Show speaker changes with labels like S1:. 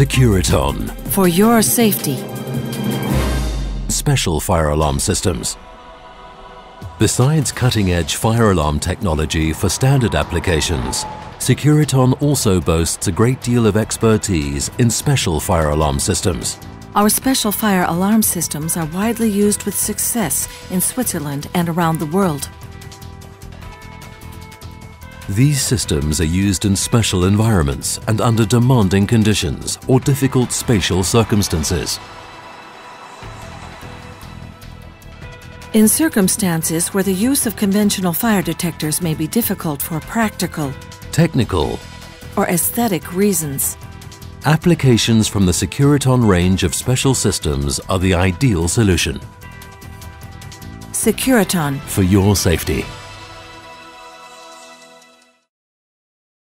S1: Securiton.
S2: For your safety.
S1: Special fire alarm systems. Besides cutting-edge fire alarm technology for standard applications, Securiton also boasts a great deal of expertise in special fire alarm systems.
S2: Our special fire alarm systems are widely used with success in Switzerland and around the world.
S1: These systems are used in special environments and under demanding conditions or difficult spatial circumstances.
S2: In circumstances where the use of conventional fire detectors may be difficult for practical,
S1: technical,
S2: or aesthetic reasons,
S1: applications from the Securiton range of special systems are the ideal solution.
S2: Securiton
S1: for your safety.